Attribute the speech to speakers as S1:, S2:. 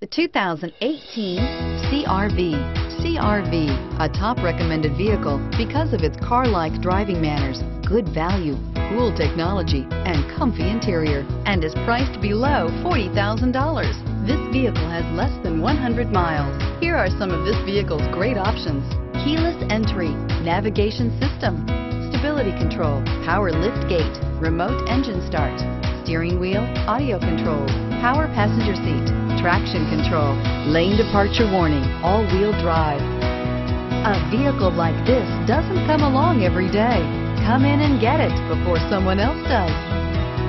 S1: The 2018
S2: CRV. CRV, a top recommended vehicle because of its car-like driving manners, good value, cool technology, and comfy interior, and is priced below $40,000. This vehicle has less than 100 miles. Here are some of this vehicle's great options. Keyless entry, navigation system, stability control, power lift gate, remote engine start, steering wheel, audio controls, power passenger seat, traction control, lane departure warning, all-wheel drive. A vehicle like this doesn't come along every day. Come in and get it before someone else does.